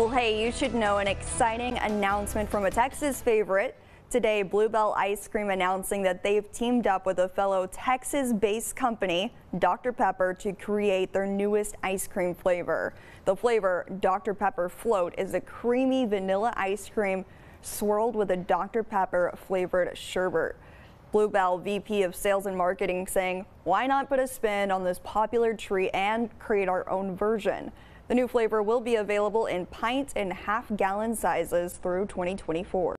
Well, hey, you should know an exciting announcement from a Texas favorite. Today, Blue Bell Ice Cream announcing that they've teamed up with a fellow Texas-based company, Dr. Pepper, to create their newest ice cream flavor. The flavor, Dr. Pepper Float, is a creamy vanilla ice cream swirled with a Dr. Pepper flavored sherbet. Blue Bell VP of Sales and Marketing saying, why not put a spin on this popular treat and create our own version? The new flavor will be available in pint and half gallon sizes through 2024.